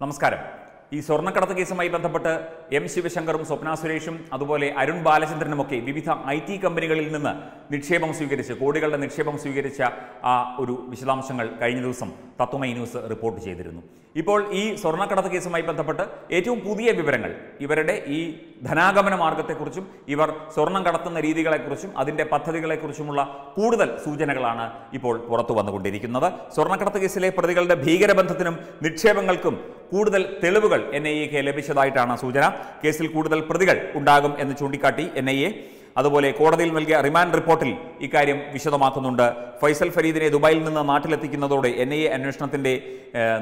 നമസ്കാരം. ഈ സ്വർണക്കടത്ത് കേസുമായി ബന്ധപ്പെട്ട് എം ശിവശങ്കറും സ്വപ്ന സുരേഷും അതുപോലെ അരുൺ ബാലചന്ദ്രനുമൊക്കെ വിവിധ ഐ ടി കമ്പനികളിൽ നിന്ന് നിക്ഷേപം സ്വീകരിച്ച് കോടികളുടെ നിക്ഷേപം സ്വീകരിച്ച ആ ഒരു വിശദാംശങ്ങൾ കഴിഞ്ഞ ദിവസം തത്വമൈ ന്യൂസ് റിപ്പോർട്ട് ചെയ്തിരുന്നു. ഇപ്പോൾ ഈ സ്വർണക്കടത്ത് കേസുമായി ബന്ധപ്പെട്ട് ഏറ്റവും പുതിയ വിവരങ്ങൾ ഇവരുടെ ഈ ധനാഗമന മാർഗത്തെക്കുറിച്ചും ഇവർ സ്വർണം കടത്തുന്ന രീതികളെക്കുറിച്ചും അതിന്റെ പദ്ധതികളെക്കുറിച്ചുമുള്ള കൂടുതൽ സൂചനകളാണ് ഇപ്പോൾ പുറത്തു വന്നുകൊണ്ടിരിക്കുന്നത് സ്വർണക്കടത്ത് കേസിലെ പ്രതികളുടെ ഭീകരബന്ധത്തിനും നിക്ഷേപങ്ങൾക്കും കൂടുതൽ തെളിവുകൾ എൻ ഐ എക്ക് ലഭിച്ചതായിട്ടാണ് സൂചന. കേസിൽ കൂടുതൽ പ്രതികൾ ഉണ്ടാകും എന്ന് ചൂണ്ടിക്കാട്ടി എൻ ഐ എ അതുപോലെ കോടതിയിൽ നൽകിയ റിമാൻഡ് റിപ്പോർട്ടിൽ ഇക്കാര്യം വിശദമാക്കുന്നുണ്ട്. ഫൈസൽ ഫരീദിനെ ദുബായിൽ നിന്ന് നാട്ടിലെത്തിക്കുന്നതോടെ എൻ ഐ എ അന്വേഷണത്തിന്റെ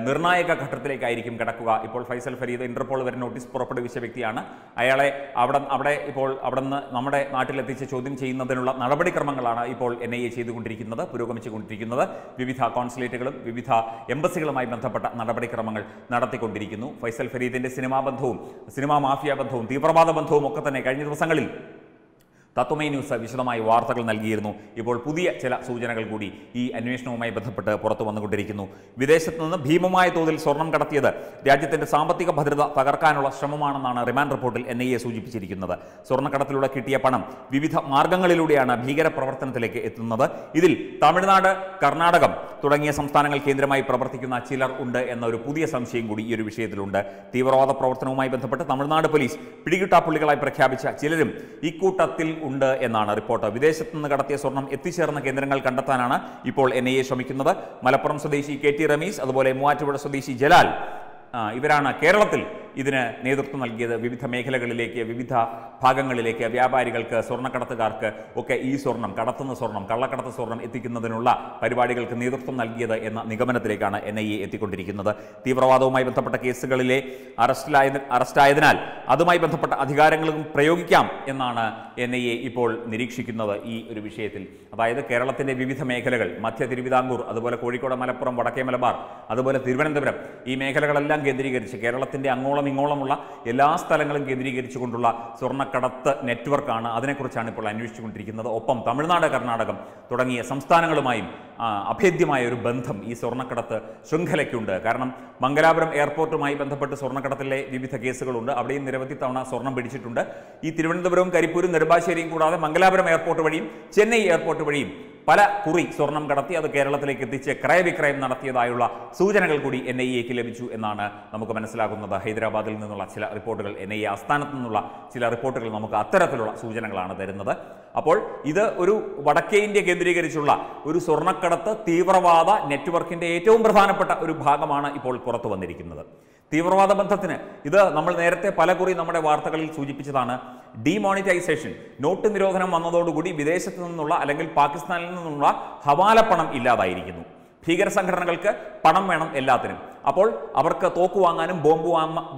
നിർണായക ഘട്ടത്തിലേക്കായിരിക്കും കിടക്കുക. ഇപ്പോൾ ഫൈസൽ ഫരീദ് ഇന്റർപോൾ വരെ നോട്ടീസ് പുറപ്പെടുവിച്ച വ്യക്തിയാണ്. അയാളെ അവിടെ അവിടെ ഇപ്പോൾ അവിടെ നിന്ന് നമ്മുടെ നാട്ടിലെത്തിച്ച് ചോദ്യം ചെയ്യുന്നതിനുള്ള നടപടിക്രമങ്ങളാണ് ഇപ്പോൾ എൻ ഐ എ ചെയ്തുകൊണ്ടിരിക്കുന്നത് പുരോഗമിച്ചുകൊണ്ടിരിക്കുന്നത്. വിവിധ കോൺസുലേറ്റുകളും വിവിധ എംബസികളുമായി ബന്ധപ്പെട്ട നടപടിക്രമങ്ങൾ നടത്തിക്കൊണ്ടിരിക്കുന്നു. ഫൈസൽ ഫരീദിന്റെ സിനിമാ ബന്ധവും സിനിമാ മാഫിയ ബന്ധവും തീവ്രവാദ ബന്ധവും ഒക്കെ തന്നെ കഴിഞ്ഞ ദിവസങ്ങളിൽ തത്വമൈ ന്യൂസ് വിശദമായി വാർത്തകൾ നൽകിയിരുന്നു. ഇപ്പോൾ പുതിയ ചില സൂചനകൾ കൂടി ഈ അന്വേഷണവുമായി ബന്ധപ്പെട്ട് പുറത്തു വന്നുകൊണ്ടിരിക്കുന്നു. വിദേശത്ത് നിന്ന് ഭീമമായ തോതിൽ സ്വർണം കടത്തിയത് രാജ്യത്തിന്റെ സാമ്പത്തിക ഭദ്രത തകർക്കാനുള്ള ശ്രമമാണെന്നാണ് റിമാൻഡ് റിപ്പോർട്ടിൽ എൻ ഐ എ സൂചിപ്പിച്ചിരിക്കുന്നത്. സ്വർണക്കടത്തിലൂടെ കിട്ടിയ പണം വിവിധ മാർഗങ്ങളിലൂടെയാണ് ഭീകര പ്രവർത്തനത്തിലേക്ക് എത്തുന്നത്. ഇതിൽ തമിഴ്നാട് കർണാടകം തുടങ്ങിയ സംസ്ഥാനങ്ങൾ കേന്ദ്രമായി പ്രവർത്തിക്കുന്ന ചിലർ ഉണ്ട് എന്ന ഒരു പുതിയ സംശയം കൂടി ഈ ഒരു വിഷയത്തിലുണ്ട്. തീവ്രവാദ പ്രവർത്തനവുമായി ബന്ധപ്പെട്ട് തമിഴ്നാട് പോലീസ് പിടികിട്ടാപ്പുള്ളികളായി പ്രഖ്യാപിച്ച ചിലരും ഇക്കൂട്ടത്തിൽ ഉണ്ട് എന്നാണ് റിപ്പോർട്ട്. വിദേശത്ത് നിന്ന് കടത്തിയ സ്വർണം എത്തിച്ചേർന്ന കേന്ദ്രങ്ങൾ കണ്ടെത്താനാണ് ഇപ്പോൾ എൻ ഐ എ ശ്രമിക്കുന്നത്. മലപ്പുറം സ്വദേശി കെ ടി റമീസ് അതുപോലെ മൂവാറ്റുപുഴ സ്വദേശി ജലാൽ ഇവരാണ് കേരളത്തിൽ ഇതിന് നേതൃത്വം നൽകിയത്. വിവിധ മേഖലകളിലേക്ക് വിവിധ ഭാഗങ്ങളിലേക്ക് വ്യാപാരികൾക്ക് സ്വർണക്കടത്തുകാർക്ക് ഒക്കെ ഈ സ്വർണം കടത്തുന്ന സ്വർണം കള്ളക്കടത്ത് സ്വർണം എത്തിക്കുന്നതിനുള്ള പരിപാടികൾക്ക് നേതൃത്വം നൽകിയത് എന്ന നിഗമനത്തിലേക്കാണ് എൻ ഐ എ എത്തിക്കൊണ്ടിരിക്കുന്നത്. തീവ്രവാദവുമായി ബന്ധപ്പെട്ട കേസുകളിലെ അറസ്റ്റിലായ അറസ്റ്റായതിനാൽ അതുമായി ബന്ധപ്പെട്ട അധികാരങ്ങളും പ്രയോഗിക്കാം എന്നാണ് എൻ ഐ എ ഇപ്പോൾ നിരീക്ഷിക്കുന്നത് ഈ ഒരു വിഷയത്തിൽ. അതായത് കേരളത്തിന്റെ വിവിധ മേഖലകൾ മധ്യ തിരുവിതാംകൂർ അതുപോലെ കോഴിക്കോട് മലപ്പുറം വടക്കേ മലബാർ അതുപോലെ തിരുവനന്തപുരം ഈ മേഖലകളെല്ലാം കേന്ദ്രീകരിച്ച് കേരളത്തിന്റെ അങ്ങോളം ഇങ്ങോളമുള്ള എല്ലാ സ്ഥലങ്ങളും കേന്ദ്രീകരിച്ചുകൊണ്ടുള്ള സ്വർണക്കടത്ത് നെറ്റ്വർക്കാണ് അതിനെക്കുറിച്ചാണ് ഇപ്പോൾ അന്വേഷിച്ചുകൊണ്ടിരിക്കുന്നത്. ഒപ്പം തമിഴ്നാട് കർണാടകം തുടങ്ങിയ സംസ്ഥാനങ്ങളുമായും അഭേദ്യമായ ഒരു ബന്ധം ഈ സ്വർണക്കടത്ത് ശൃംഖലയ്ക്കുണ്ട്. കാരണം മംഗലാപുരം എയർപോർട്ടുമായി ബന്ധപ്പെട്ട് സ്വർണക്കടത്തിലെ വിവിധ കേസുകളുണ്ട്. അവിടെയും നിരവധി തവണ സ്വർണം പിടിച്ചിട്ടുണ്ട്. ഈ തിരുവനന്തപുരവും കരിപ്പൂരും നെടുമ്പാശ്ശേരിയും കൂടാതെ മംഗലാപുരം എയർപോർട്ട് വഴിയും ചെന്നൈ എയർപോർട്ട് വഴിയും പല കുറി സ്വർണം കടത്തി അത് കേരളത്തിലേക്ക് എത്തിച്ച് ക്രയവിക്രയം നടത്തിയതായുള്ള സൂചനകൾ കൂടി എൻ ഐ എക്ക് ലഭിച്ചു എന്നാണ് നമുക്ക് മനസ്സിലാക്കുന്നത് ഹൈദരാബാദിൽ നിന്നുള്ള ചില റിപ്പോർട്ടുകൾ എൻ ഐ എ ആസ്ഥാനത്ത് നിന്നുള്ള ചില റിപ്പോർട്ടുകൾ നമുക്ക് അത്തരത്തിലുള്ള സൂചനകളാണ് തരുന്നത്. അപ്പോൾ ഇത് ഒരു വടക്കേ ഇന്ത്യ കേന്ദ്രീകരിച്ചുള്ള ഒരു സ്വർണക്കടത്ത് തീവ്രവാദ നെറ്റ്വർക്കിന്റെ ഏറ്റവും പ്രധാനപ്പെട്ട ഒരു ഭാഗമാണ് ഇപ്പോൾ പുറത്തു വന്നിരിക്കുന്നത്. തീവ്രവാദ ബന്ധത്തിന്. ഇത് നമ്മൾ നേരത്തെ പലകുറി നമ്മുടെ വാർത്തകളിൽ സൂചിപ്പിച്ചതാണ്. ഡിമോണിറ്റൈസേഷൻ നോട്ട് നിരോധനം വന്നതോടുകൂടി വിദേശത്തു നിന്നുള്ള അല്ലെങ്കിൽ പാകിസ്ഥാനിൽ നിന്നുള്ള ഹവാല പണം ഇല്ലാതായിരിക്കുന്നു. ഭീകര സംഘടനകൾക്ക് പണം വേണം എല്ലാത്തിനും. അപ്പോൾ അവർക്ക് തോക്ക് വാങ്ങാനും ബോംബ്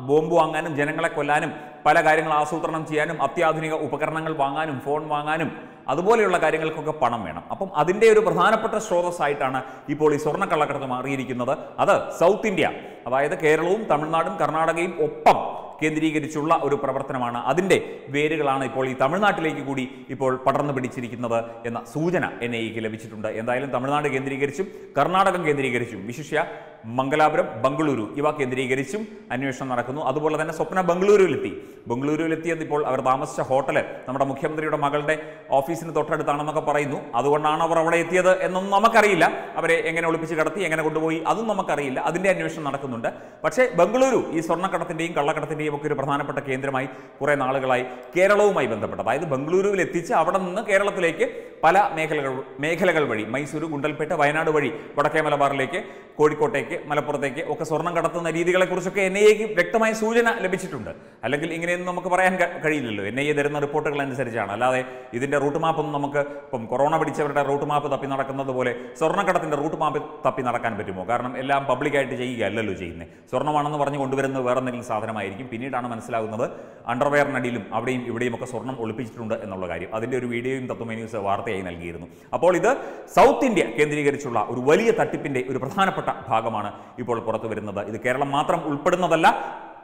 ബോംബ് വാങ്ങാനും ജനങ്ങളെ കൊല്ലാനും പല കാര്യങ്ങൾ ആസൂത്രണം ചെയ്യാനും അത്യാധുനിക ഉപകരണങ്ങൾ വാങ്ങാനും ഫോൺ വാങ്ങാനും അതുപോലെയുള്ള കാര്യങ്ങൾക്കൊക്കെ പണം വേണം. അപ്പം അതിന്റെ ഒരു പ്രധാനപ്പെട്ട സ്രോതസ്സായിട്ടാണ് ഇപ്പോൾ ഈ സ്വർണക്കള്ളക്കടത്ത് മാറിയിരിക്കുന്നത്. അത് സൗത്ത് ഇന്ത്യ. അതായത് കേരളവും തമിഴ്നാടും കർണാടകയും ഒപ്പം കേന്ദ്രീകരിച്ചുള്ള ഒരു പ്രവർത്തനമാണ്. അതിന്റെ വേരുകളാണ് ഇപ്പോൾ ഈ തമിഴ്നാട്ടിലേക്ക് കൂടി ഇപ്പോൾ പടർന്നു പിടിച്ചിരിക്കുന്നത് എന്ന സൂചന എൻ ഈക്ക് ലഭിച്ചിട്ടുണ്ട്. എന്തായാലും തമിഴ്നാട് കേന്ദ്രീകരിച്ചും കർണാടകം കേന്ദ്രീകരിച്ചും. വിശിഷ്യ മംഗലാപുരം ബംഗളൂരു ഇവ കേന്ദ്രീകരിച്ചും അന്വേഷണം നടക്കുന്നു. അതുപോലെ തന്നെ സ്വപ്ന ബംഗളൂരുവിലെത്തി. ബംഗളൂരുവിലെത്തിയത് ഇപ്പോൾ അവർ താമസിച്ച ഹോട്ടൽ നമ്മുടെ മുഖ്യമന്ത്രിയുടെ മകളുടെ ഓഫീസിന് തൊട്ടടുത്താണെന്നൊക്കെ പറയുന്നു. അതുകൊണ്ടാണ് അവർ അവിടെ എത്തിയത് എന്നൊന്നും നമുക്കറിയില്ല. അവരെ എങ്ങനെ ഒളിപ്പിച്ച് കടത്തി എങ്ങനെ കൊണ്ടുപോയി അതും നമുക്കറിയില്ല. അതിന്റെ അന്വേഷണം നടക്കുന്നുണ്ട്. പക്ഷേ ബംഗളൂരു ഈ സ്വർണക്കടത്തിന്റെയും കള്ളക്കടത്തിന്റെയും ഒക്കെ ഒരു പ്രധാനപ്പെട്ട കേന്ദ്രമായി കുറേ നാളുകളായി കേരളവുമായി ബന്ധപ്പെട്ട്. അതായത് ബംഗളൂരുവിൽ എത്തിച്ച് അവിടെ നിന്ന് കേരളത്തിലേക്ക് പല മേഖലകൾ മേഖലകൾ വഴി മൈസൂർ ഗുണ്ടൽപേട്ട വയനാട് വഴി വടക്കേ മലബാറിലേക്ക് കോഴിക്കോട്ടേക്ക് മലപ്പുറത്തേക്ക് ഒക്കെ സ്വർണം കടത്തുന്ന രീതികളെക്കുറിച്ചൊക്കെ എൻ ഐ എക്ക് വ്യക്തമായ സൂചന ലഭിച്ചിട്ടുണ്ട്. അല്ലെങ്കിൽ ഇങ്ങനെയൊന്നും നമുക്ക് പറയാൻ കഴിയില്ലല്ലോ. എൻ ഐ എ തരുന്ന റിപ്പോർട്ടുകൾ അനുസരിച്ചാണ്. അല്ലാതെ ഇതിന്റെ റൂട്ട് മാപ്പൊന്നും നമുക്ക് ഇപ്പം കൊറോണ പിടിച്ചവരുടെ റൂട്ട് മാപ്പ് തപ്പി നടക്കുന്നത് പോലെ സ്വർണക്കടത്തിന്റെ റൂട്ട് മാപ്പ് തപ്പി നടക്കാൻ പറ്റുമോ? കാരണം എല്ലാം പബ്ലിക്കായിട്ട് ചെയ്യുകയല്ലല്ലോ ചെയ്യുന്നത് സ്വർണമാണെന്ന് പറഞ്ഞ് കൊണ്ടുവരുന്നത് വേറെ എന്തെങ്കിലും സാധനമായിരിക്കും. പിന്നീടാണ് മനസ്സിലാകുന്നത് അണ്ടർവെയറിനടിയിലും അവിടെയും ഇവിടെയും ഒക്കെ സ്വർണം ഒളിപ്പിച്ചിട്ടുണ്ട് എന്നുള്ള കാര്യം. അതിന്റെ ഒരു വീഡിയോയും തത്വമേ ന്യൂസ് വാർത്തയായി നൽകിയിരുന്നു. അപ്പോൾ ഇത് സൗത്ത് ഇന്ത്യ കേന്ദ്രീകരിച്ചുള്ള ഒരു വലിയ തട്ടിപ്പിന്റെ ഒരു പ്രധാനപ്പെട്ട ഭാഗമാണ്. ഇപ്പോൾ പുറത്തു വരുന്നത്. ഇത് കേരളം മാത്രം ഉൾപ്പെടുന്നതല്ല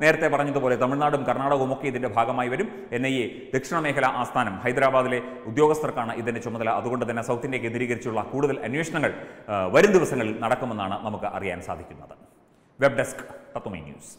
നേരത്തെ പറഞ്ഞതുപോലെ തമിഴ്നാടും കർണാടകവും ഒക്കെ ഇതിന്റെ ഭാഗമായി വരും. എൻ ഐ എ ദക്ഷിണ മേഖല ആസ്ഥാനം ഹൈദരാബാദിലെ ഉദ്യോഗസ്ഥർക്കാണ് ഇതിന്റെ ചുമതല. അതുകൊണ്ട് തന്നെ സൗത്ത് ഇന്ത്യയ്ക്ക് എതിരീകരിച്ചുള്ള കൂടുതൽ അന്വേഷണങ്ങൾ വരും ദിവസങ്ങളിൽ നടക്കുമെന്നാണ് നമുക്ക് അറിയാൻ സാധിക്കുന്നത്. വെബ് ഡെസ്ക് തത്വമൈ ന്യൂസ്.